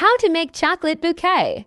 How to make chocolate bouquet.